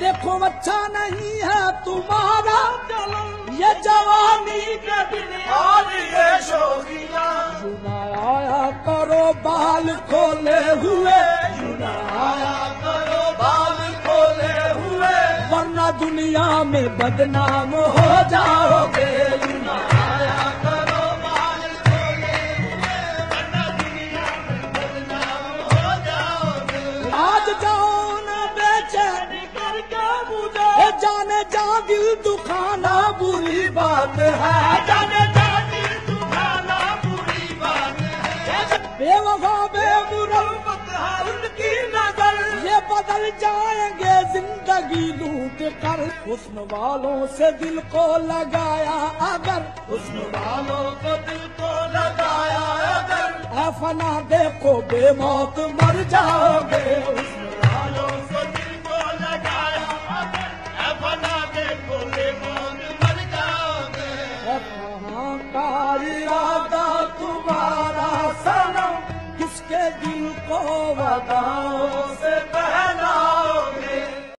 देखो अच्छा नहीं है तुम्हारा। ये जवानी के आया करो बाल खोले हुए। आया करो बाल खोले हुए। वरना दुनिया में बदनाम हो जाओगे करके जाने जा दिल दुखाना बुरी बात है। जाने जाती तुम्हारा बुरी बात है। बेवफा बेमुरम है उनकी नज़र। ये बदल जाएँगे ज़िंदगी लूट कर। हुस्न वालों से दिल को लगाया अगर। हुस्न वालों को दिल को लगाया अगर। फना देखो बेमौत मर जाओगे इरादा तुम्हारा सनम किसके दिल को